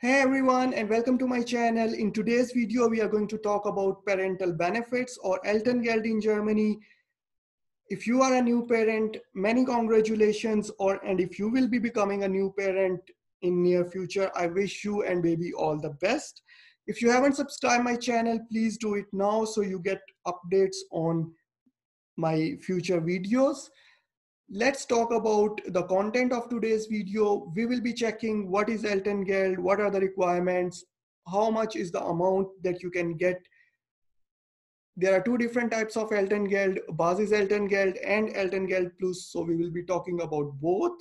Hey everyone and welcome to my channel. In today's video, we are going to talk about parental benefits or Elterngeld in Germany. If you are a new parent, many congratulations or and if you will be becoming a new parent in near future, I wish you and baby all the best. If you haven't subscribed my channel, please do it now so you get updates on my future videos. Let's talk about the content of today's video. We will be checking what is Elterngeld, what are the requirements, how much is the amount that you can get. There are two different types of Elterngeld, Basis Elterngeld and Elterngeld Plus. So we will be talking about both.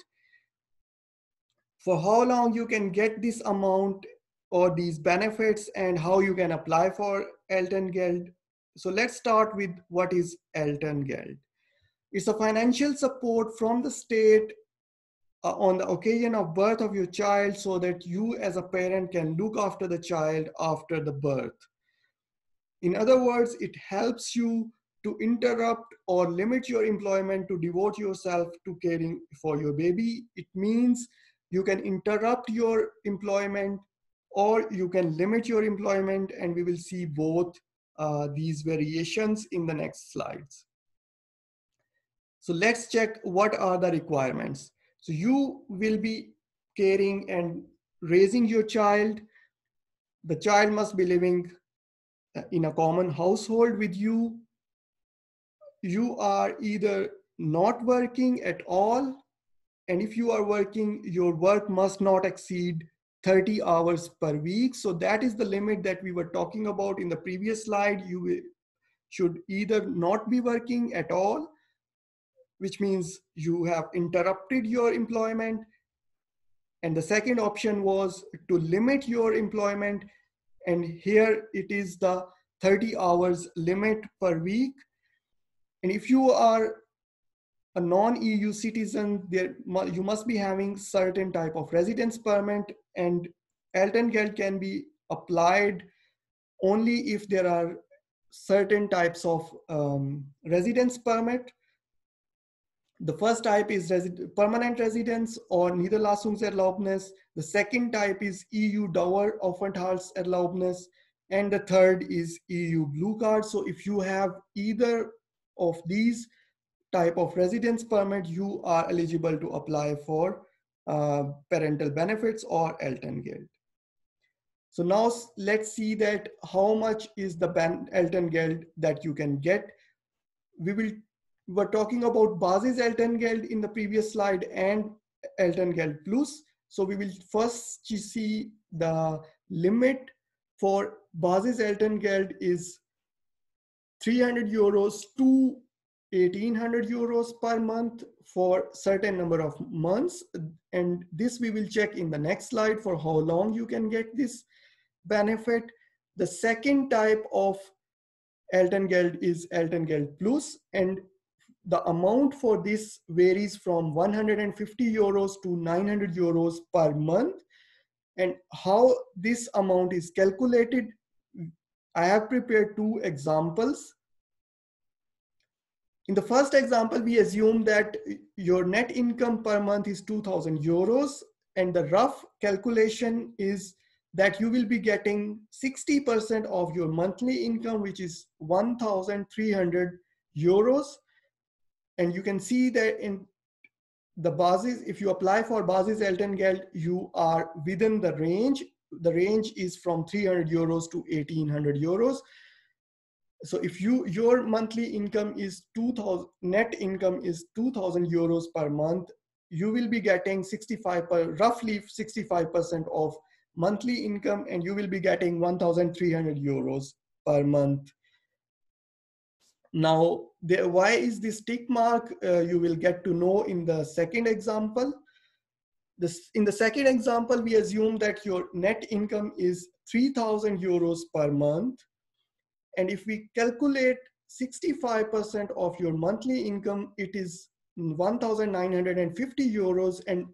For how long you can get this amount or these benefits and how you can apply for Elterngeld. So let's start with what is Elterngeld. It's a financial support from the state uh, on the occasion of birth of your child so that you as a parent can look after the child after the birth. In other words, it helps you to interrupt or limit your employment to devote yourself to caring for your baby. It means you can interrupt your employment or you can limit your employment and we will see both uh, these variations in the next slides. So let's check what are the requirements. So you will be caring and raising your child. The child must be living uh, in a common household with you. You are either not working at all, and if you are working, your work must not exceed 30 hours per week. So that is the limit that we were talking about in the previous slide. You should either not be working at all which means you have interrupted your employment. And the second option was to limit your employment. And here it is the 30 hours limit per week. And if you are a non-EU citizen, there you must be having certain type of residence permit and Elterngeld can be applied only if there are certain types of um, residence permit the first type is resi permanent residence or Niederlassungserlaubnis. The second type is EU Daueraufenthaltserlaubnis. And the third is EU Blue Card. So if you have either of these type of residence permit, you are eligible to apply for uh, parental benefits or Elterngeld. So now let's see that how much is the Elterngeld that you can get. We will we were talking about Basis Elterngeld in the previous slide and Elterngeld Plus. So we will first see the limit for Basis Elterngeld is 300 euros to 1800 euros per month for certain number of months. And this we will check in the next slide for how long you can get this benefit. The second type of Elterngeld is Elterngeld Plus and the amount for this varies from 150 euros to 900 euros per month. And how this amount is calculated, I have prepared two examples. In the first example, we assume that your net income per month is 2000 euros and the rough calculation is that you will be getting 60% of your monthly income, which is 1,300 euros and you can see that in the basis, if you apply for basis Elterngeld, you are within the range. The range is from 300 euros to 1800 euros. So if you your monthly income is 2000 net income is 2000 euros per month, you will be getting 65 per, roughly 65% of monthly income and you will be getting 1300 euros per month now, why is this tick mark? Uh, you will get to know in the second example. This, in the second example, we assume that your net income is 3000 euros per month. And if we calculate 65% of your monthly income, it is 1950 euros. And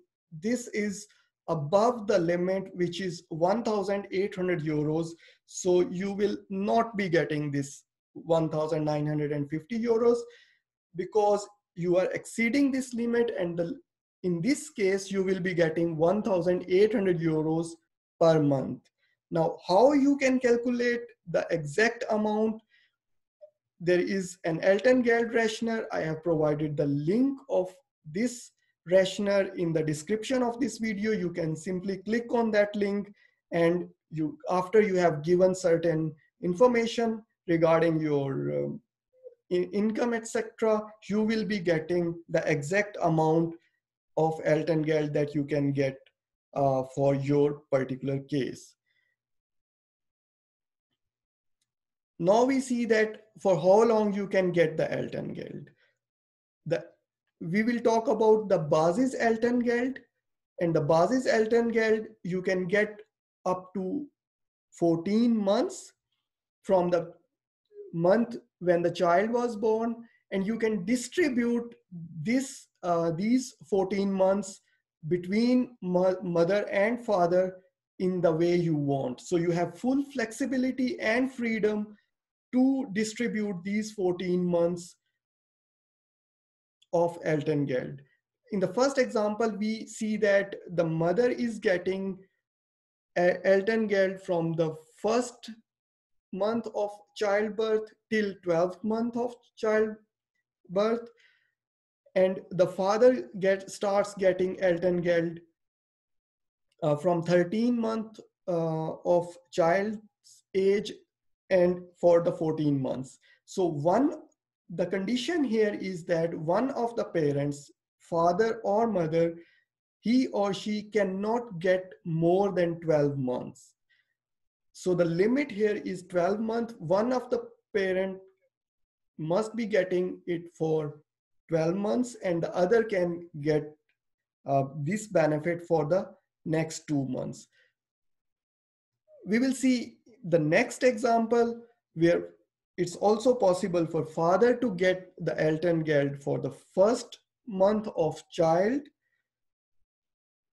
this is above the limit, which is 1800 euros. So you will not be getting this 1950 euros because you are exceeding this limit and the, in this case you will be getting 1800 euros per month. Now, how you can calculate the exact amount? There is an Elterngeldrechner. I have provided the link of this Rechner in the description of this video. You can simply click on that link and you after you have given certain information regarding your um, in income, etc., you will be getting the exact amount of Elterngeld that you can get uh, for your particular case. Now we see that for how long you can get the Elterngeld. The, we will talk about the Basis Elterngeld and the Basis Elterngeld you can get up to 14 months from the month when the child was born and you can distribute this uh, these 14 months between mo mother and father in the way you want so you have full flexibility and freedom to distribute these 14 months of Elterngeld. In the first example, we see that the mother is getting Elterngeld from the first month of childbirth till 12th month of childbirth and the father get starts getting Elterngeld uh, from 13 month uh, of child's age and for the 14 months. So one the condition here is that one of the parents father or mother he or she cannot get more than 12 months so the limit here is 12 month. One of the parent must be getting it for 12 months and the other can get uh, this benefit for the next two months. We will see the next example where it's also possible for father to get the Elterngeld for the first month of child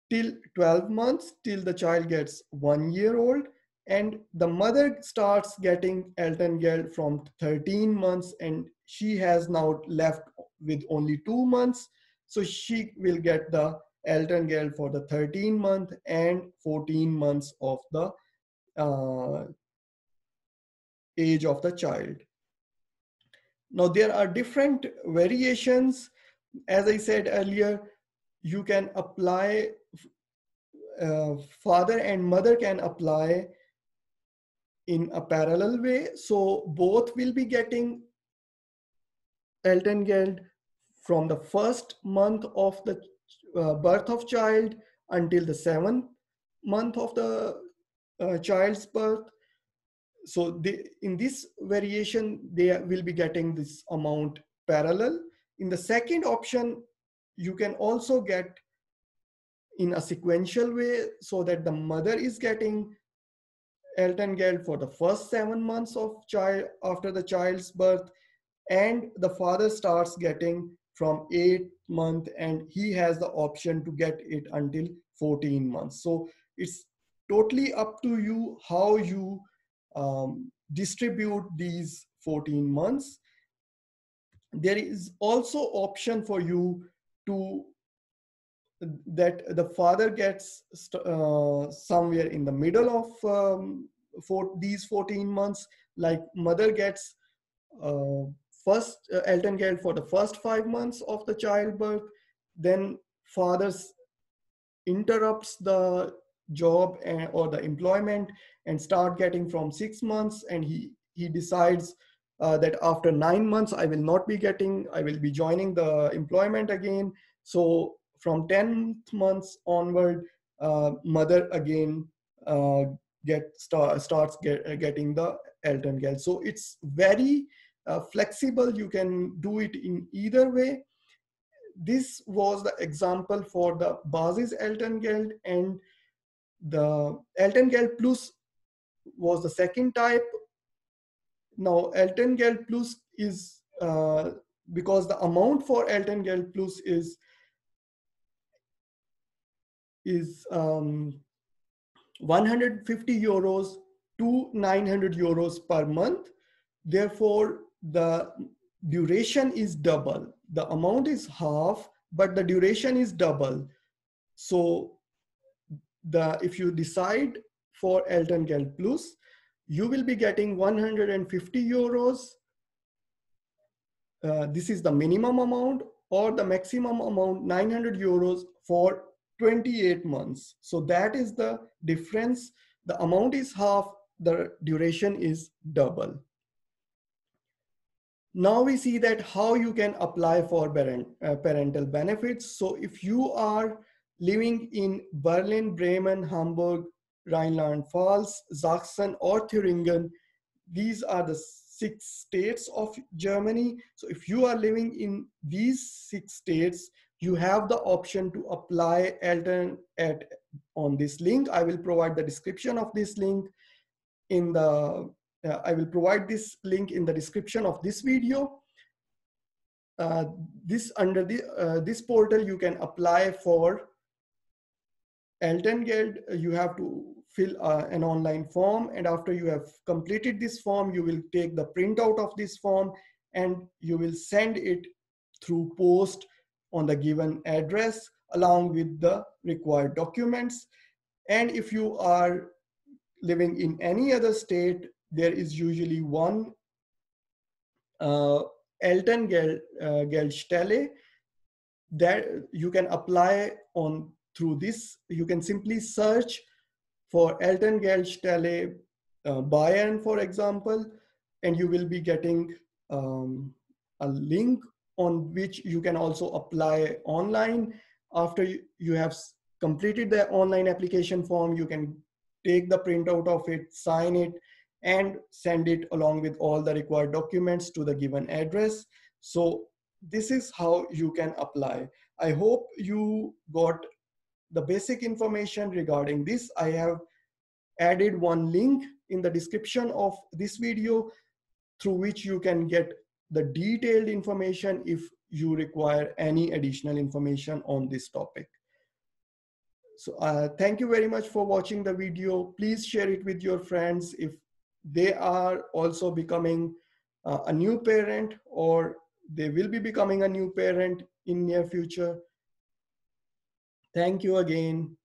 till 12 months till the child gets one year old and the mother starts getting Elterngeld from 13 months and she has now left with only two months. So she will get the Elterngeld for the 13 month and 14 months of the uh, age of the child. Now there are different variations. As i said earlier you can apply uh, father and mother can apply in a parallel way. So both will be getting Elterngeld from the first month of the uh, birth of child until the seventh month of the uh, child's birth. So they, in this variation, they will be getting this amount parallel. In the second option, you can also get in a sequential way so that the mother is getting Elterngeld for the first seven months of child after the child's birth, and the father starts getting from eight month, and he has the option to get it until 14 months. So it's totally up to you how you um, distribute these 14 months. There is also option for you to that the father gets uh, somewhere in the middle of um, for these 14 months like mother gets uh, first uh, Elterngeld for the first five months of the childbirth then fathers interrupts the job and, or the employment and start getting from six months and he he decides uh, that after nine months i will not be getting i will be joining the employment again. So from 10 months onward, uh, mother again uh, get start, starts get, getting the Elterngeld. So it's very uh, flexible. You can do it in either way. This was the example for the Basis Elterngeld and the Elterngeld Plus was the second type. Now Elterngeld Plus is uh, because the amount for Elterngeld Plus is is um, 150 euros to 900 euros per month. Therefore, the duration is double. The amount is half, but the duration is double. So the if you decide for Elterngeld Plus, you will be getting 150 euros. Uh, this is the minimum amount or the maximum amount 900 euros for 28 months. So that is the difference. The amount is half, the duration is double. Now we see that how you can apply for uh, parental benefits. So if you are living in Berlin, Bremen, Hamburg, Rheinland-Pfalz, Sachsen, or Thüringen, these are the six states of Germany. So if you are living in these six states, you have the option to apply Eltern at on this link. I will provide the description of this link in the, uh, I will provide this link in the description of this video. Uh, this under the, uh, this portal, you can apply for Elterngeld. You have to fill uh, an online form and after you have completed this form, you will take the printout of this form and you will send it through post on the given address along with the required documents. And if you are living in any other state, there is usually one uh, Elton Gel, uh, Geldstelle that you can apply on through this. You can simply search for Elterngeldstelle uh, Bayern, for example, and you will be getting um, a link on which you can also apply online. After you have completed the online application form, you can take the printout of it, sign it, and send it along with all the required documents to the given address. So this is how you can apply. I hope you got the basic information regarding this. I have added one link in the description of this video through which you can get the detailed information if you require any additional information on this topic. So uh, thank you very much for watching the video. Please share it with your friends if they are also becoming uh, a new parent or they will be becoming a new parent in near future. Thank you again.